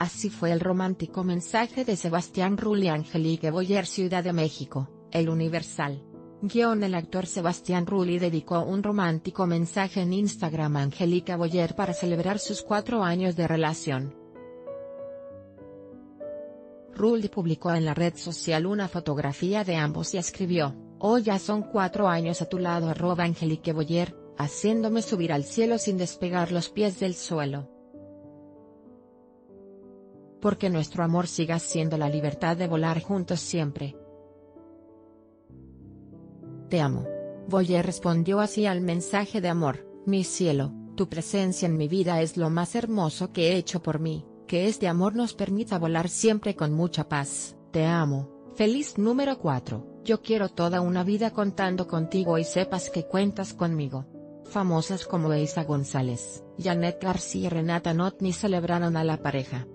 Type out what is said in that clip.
Así fue el romántico mensaje de Sebastián Rulli Angelique Boyer Ciudad de México, El Universal. Guión El actor Sebastián Rulli dedicó un romántico mensaje en Instagram a Angelica Boyer para celebrar sus cuatro años de relación. Rulli publicó en la red social una fotografía de ambos y escribió, Hoy ya son cuatro años a tu lado arroba Angelique Boyer, haciéndome subir al cielo sin despegar los pies del suelo porque nuestro amor siga siendo la libertad de volar juntos siempre. Te amo. Boyer respondió así al mensaje de amor, mi cielo, tu presencia en mi vida es lo más hermoso que he hecho por mí, que este amor nos permita volar siempre con mucha paz, te amo, feliz número 4, yo quiero toda una vida contando contigo y sepas que cuentas conmigo. Famosas como Isa González, Janet García y Renata Notni celebraron a la pareja.